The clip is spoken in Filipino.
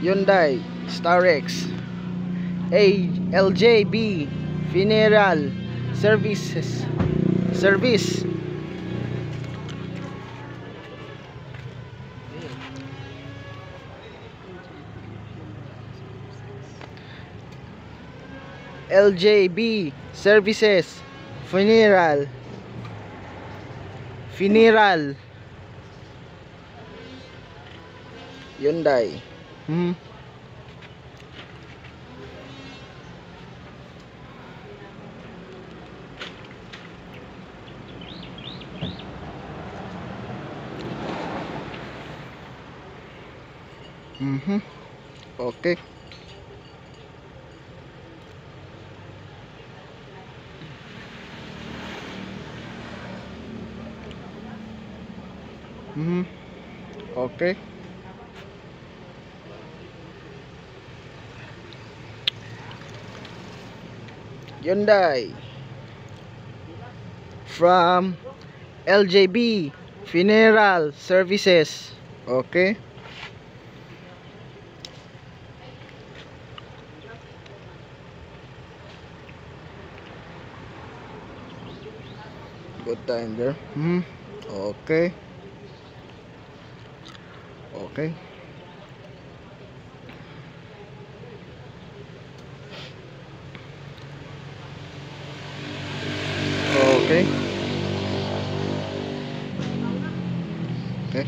Hyundai Starex A LJB Funeral Services Service. LJB Services Funeral. Funeral. Hyundai hmm. Mhm. Okay. Mhm. Okay. Hyundai from LJB Funeral Services. Okay. Good time there. Hmm. Okay. Okay. Okay.